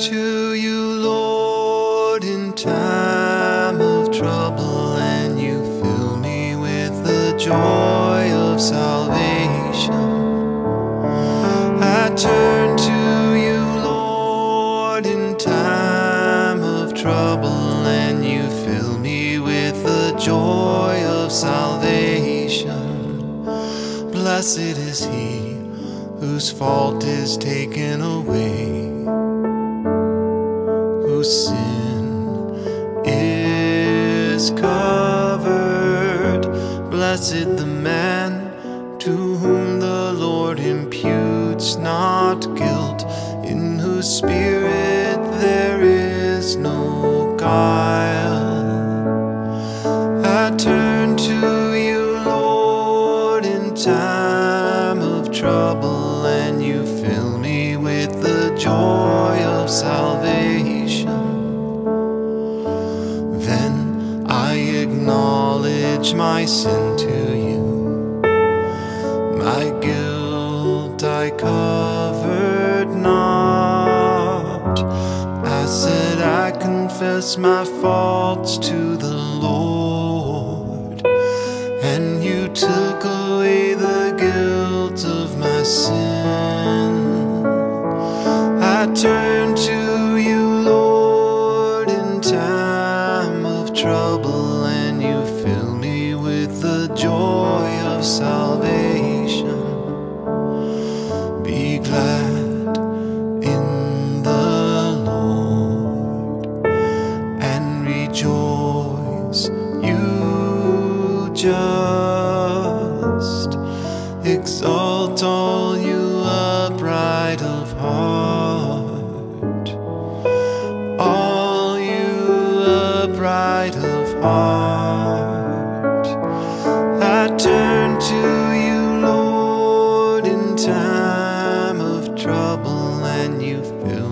to you, Lord, in time of trouble, and you fill me with the joy of salvation. I turn to you, Lord, in time of trouble, and you fill me with the joy of salvation. Blessed is he whose fault is taken away, whose sin is covered. Blessed the man to whom the Lord imputes not guilt, in whose spirit there is no guile. Acknowledge my sin to you, my guilt I covered not. I said I confess my faults to the Lord, and you took away the guilt of my sin. I turn to you, Lord, in time of trouble, and you in the Lord and rejoice, you just exalt all you upright of heart, all you of heart. trouble and you feel